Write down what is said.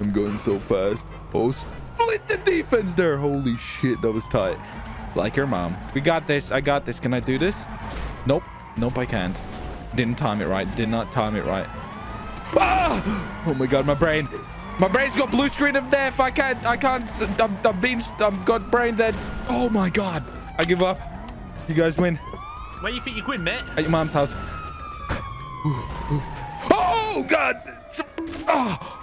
I'm going so fast. Oh, split the defense there. Holy shit, that was tight. Like your mom. We got this. I got this. Can I do this? Nope. Nope, I can't. Didn't time it right. Did not time it right. Ah! Oh my god, my brain. My brain's got blue screen of death. I can't. I can't. I'm, I'm being. I've got brain dead. Oh my god. I give up. You guys win. Where you think you're going, mate? At your mom's house. Oh god. Oh.